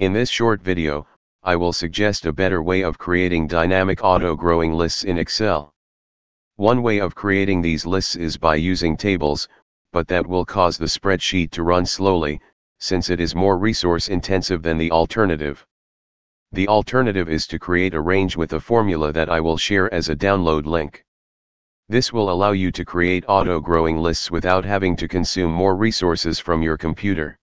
In this short video, I will suggest a better way of creating dynamic auto-growing lists in Excel. One way of creating these lists is by using tables, but that will cause the spreadsheet to run slowly, since it is more resource intensive than the alternative. The alternative is to create a range with a formula that I will share as a download link. This will allow you to create auto-growing lists without having to consume more resources from your computer.